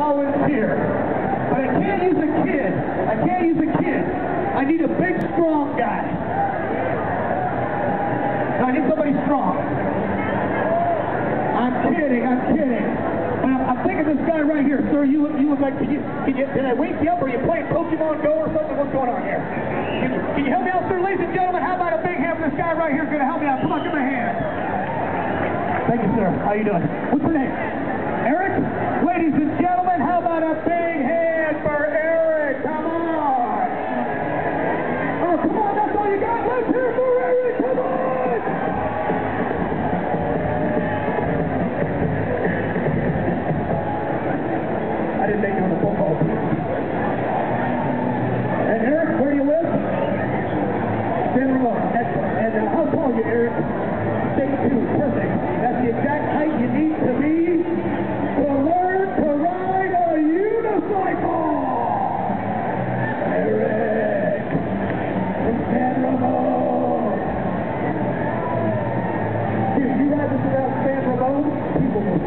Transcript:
volunteer. But I can't use a kid. I can't use a kid. I need a big, strong guy. I need somebody strong. I'm kidding. I'm kidding. But I'm, I'm thinking this guy right here, sir. You look, you look like. Can you, can you? Did I wake you up? Or are you playing Pokemon Go or something? What's going on here? Can, can you help me out, sir, ladies and gentlemen? How about a big hand for this guy right here? Is going to help me out. Come on, give me a hand. Thank you, sir. How are you doing? What's your name? General, And you, Eric? Six two. Perfect. That's the exact height you need to be to learn to ride a unicycle. Eric you